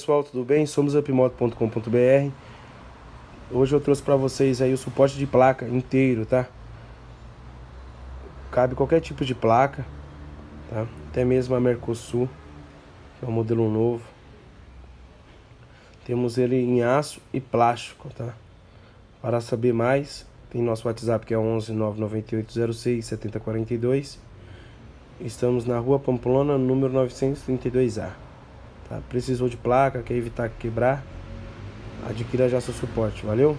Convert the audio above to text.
pessoal, tudo bem? Somos upmoto.com.br Hoje eu trouxe para vocês aí o suporte de placa inteiro, tá? Cabe qualquer tipo de placa, tá? Até mesmo a Mercosul, que é um modelo novo. Temos ele em aço e plástico, tá? Para saber mais, tem nosso WhatsApp que é 11 998 06 7042. Estamos na rua Pamplona, número 932A. Tá? Precisou de placa, quer evitar quebrar? Adquira já seu suporte, valeu?